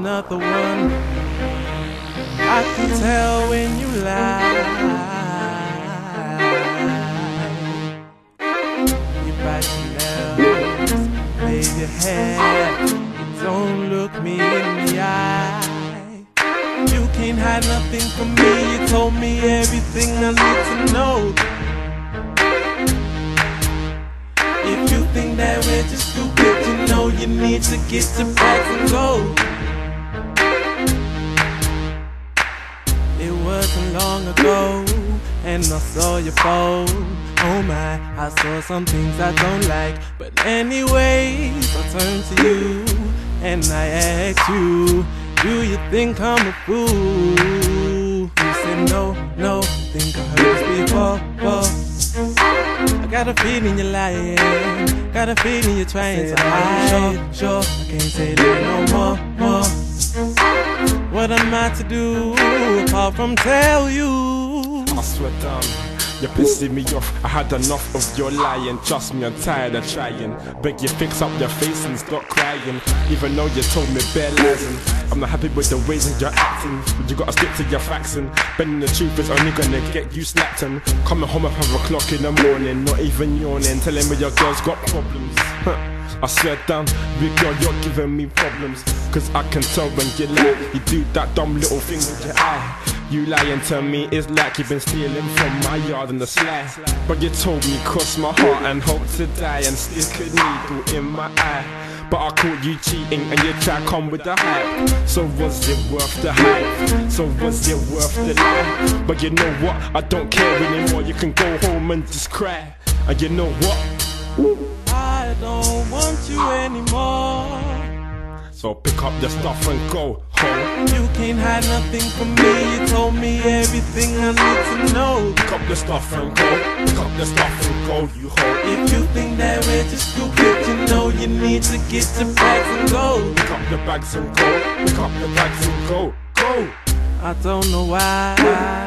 Another one. I can tell when you lie. You bite your nails, your head, Can't hide nothing from me. You told me everything I need to know. If you think that we're just stupid, you know you need to get your bags and go. It wasn't long ago, and I saw your phone. Oh my, I saw some things I don't like. But anyways, I turned to you and I asked you, Do you think I'm a fool? You said no, no, think I heard this before. I got a feeling you're lying. Got a feeling you're trying to hide. Sure, sure, I can't say that no more, more. What am I to do apart from tell you? I swear down. You're pissing me off. I had enough of your lying. Trust me, I'm tired of trying. Beg you fix up your face and stop crying. Even though you told me bare lies I'm not happy with the ways that you're acting. But you gotta stick to your facts and bending the truth is only gonna get you slapped and coming home at five o'clock in the morning, not even yawning, telling me your girl's got problems. I swear down, big girl, you're giving me problems. Cause I can tell when you lie. You do that dumb little thing with your eye. You lying to me is like you've been stealing from my yard in the sly. But you told me cross my heart and hope to die and stick a needle in my eye. But I caught you cheating and you try come with the hype. So was it worth the hype? So was it worth the lie? But you know what? I don't care anymore. You can go home and just cry. And you know what? I don't want you anymore. So pick up your stuff and go home. You can't hide nothing from me. You told me everything I need to know. Pick up your stuff and go. Pick up your stuff and go. You home. If you think that we're just stupid, you know you need to get your bags and go. Pick up your bags and go. Pick up your bags and go. Go. I don't know why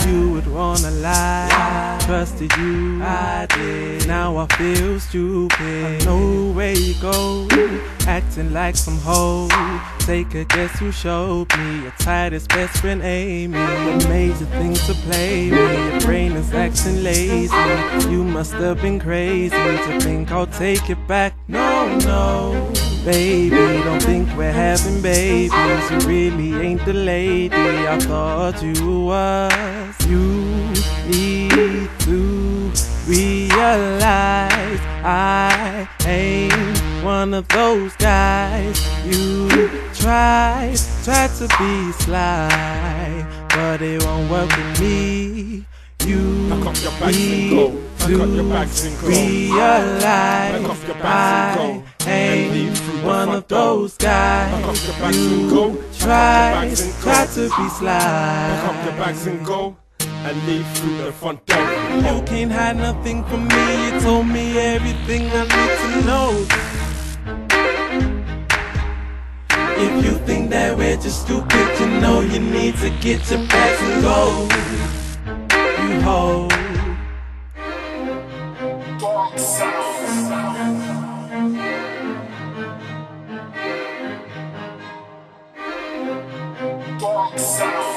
you would wanna lie. Trusted you, I did. Now I feel stupid. I know where you go, acting like some hoe. Take a guess who showed me your tightest best friend Amy. Amazing thing to play me. Your brain is acting lazy. You must have been crazy to think I'll take it back. No, no. Baby, don't think we're having babies. You really ain't the lady I thought you was. You need to realize I ain't one of those guys. You try, tried to be sly, but it won't work with me. You Pack up your bags and go. need Pack up your bags and to go. realize Pack up your bags and go. I ain't one of those guys. Pack up your bags and go. You try up your tried, bags and go. tried to be sly. Up your bags and go. And leave through the front door. You can't hide nothing from me. You told me everything I need to know. If you think that we're just stupid, you know you need to get your bags and go. You hold. Sound.